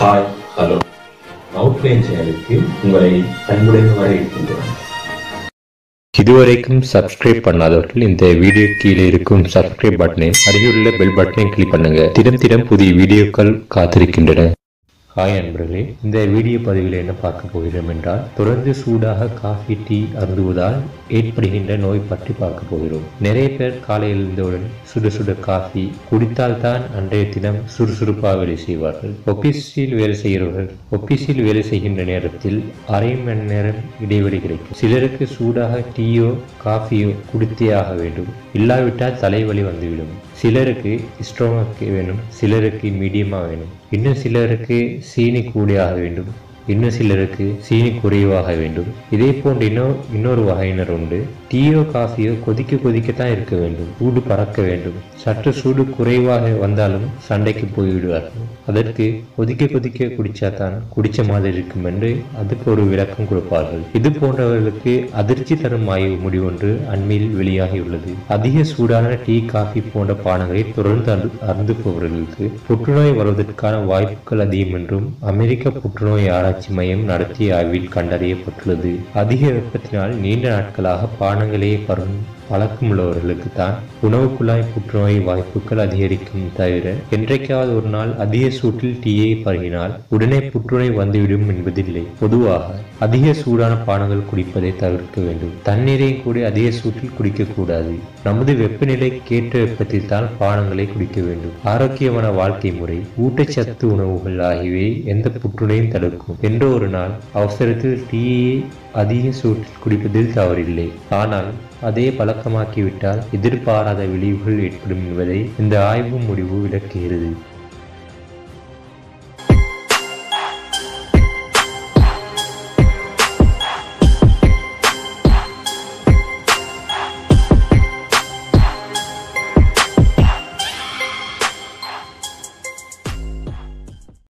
Hi hello outline சேனலுக்கு உங்களை அன்புடன் வரவேற்கின்றோம். இதுவரைக்கும் சப்ஸ்கிரைப் பண்ணாதவர்கள் இந்த வீடியோ கீழே இருக்கும் சப்ஸ்கிரைப் பட்டனை அருகிலுள்ள பெல் பட்டனை கிளிக் பண்ணுங்க. தினம் தினம் புதிய வீடியோக்கள் காத்திருக்கின்றன. ஹாய் நண்பர்களே இந்த வீடியோ பதிவில் என்ன பார்க்க போகிறோம் என்றால் தொடர்ந்து சூடாக காஃபி டீ அருந்துவதால் ஏற்படுகின்ற நோய் பற்றி பார்க்க போகிறோம். நிறைய பேர் காலையில் இருந்தவுடன் சுட சுட காஃபி குடித்தால் தான் அன்றைய தினம் சுறுசுறுப்பாக வேலை செய்வார்கள். ஒபிஸில் வேலை செய்கிறவர்கள் ஒபிஸில் வேலை செய்கின்ற நேரத்தில் அரை மணி நேரம் இடைவெளி கிடைக்கும். சிலருக்கு சூடாக டீயோ காஃபியோ குடித்தே ஆக வேண்டும். இல்லாவிட்டால் தலைவலி வந்துவிடும். சிலருக்கு ஸ்ட்ராங்காக வேணும் சிலருக்கு மீடியமாக வேணும் இன்னும் சிலருக்கு சீனி கூடியாக வேண்டும். இன்னும் சிலருக்கு சீனி குறைவாக வேண்டும். இதே போன்ற இன்னும் இன்னொரு வகையினர் உண்டு. டீயோ காஃபியோ கொதிக்க கொதிக்கத்தான் இருக்க வேண்டும். சூடு பறக்க வேண்டும். சற்று சூடு குறைவாக வந்தாலும் சண்டைக்கு போய்விடுவார்கள். அதற்கு கொதிக்க கொதிக்க குடிச்சாதான் குடிச்ச மாதிரி இருக்கும் என்று அதுக்கு ஒரு விளக்கம் கொடுப்பார்கள். இது போன்றவர்களுக்கு அதிர்ச்சி தரும் ஆய்வு முடிவொன்று அண்மையில் வெளியாகியுள்ளது. அதிக சூடான டீ காஃபி போன்ற பானங்களை தொடர்ந்து அருந்துபவர்களுக்கு புற்றுநோய் வருவதற்கான வாய்ப்புகள் அதிகம் என்றும் அமெரிக்க புற்றுநோய் ஆராய்ச்சி மையம் நடத்திய ஆய்வில் கண்டறியப்பட்டுள்ளது. அதிக வெப்பத்தினால் நீண்ட நாட்களாக பானங்களே பரும் பழக்கமுள்ளவர்களுக்கு தான் உணவு குழாய் புற்றுநோய் வாய்ப்புகள் அதிகரிக்கும் தவிர என்றைக்காவது ஒரு நாள் அதிக சூட்டில் டீயை பருகினால் உடனே புற்றுநோய் வந்துவிடும் என்பதில்லை. பொதுவாக அதிக சூடான பானங்கள் குடிப்பதை தவிர்க்க வேண்டும். தண்ணீரையும் கூட அதிக சூட்டில் குடிக்கக்கூடாது. நமது வெப்பநிலை கேட்ட வெப்பத்தில் தான் பானங்களை குடிக்க வேண்டும். ஆரோக்கியமான வாழ்க்கை முறை ஊட்டச்சத்து உணவுகள் ஆகியவை எந்த புற்றுநோயும் தடுக்கும். என்ற ஒரு நாள் அவசரத்தில் டீயை அதிக சூட்டில் குடிப்பதில் தவறில்லை. ஆனால் அதே பழக்கமாக்கிவிட்டால் எதிர்பாராத விளைவுகள் ஏற்படும் என்பதை இந்த ஆய்வு முடிவு விளக்குகிறது.